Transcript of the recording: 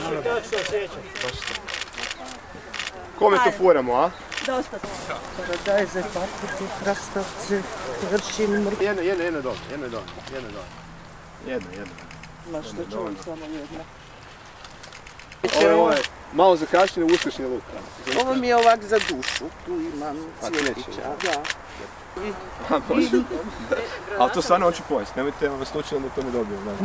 Kako se osjećaš? Kome to furamo, a? Dosta se. Paradajze, paprike, krastavce, vršin, mrk. Jedno, jedno, jedno dobro, jedno je dobro, jedno je dobro. Jedno, jedno. Ma što čuvam samo jedno. Ovo je, ovo malo zakašnjeno uspješni luk. Ovo mi je ovak za dušu, tu imam pa cvjetića, da. Pa, pa. I, A to stvarno hoću pojesti, nemojte vas slučajno da to ne dobijem.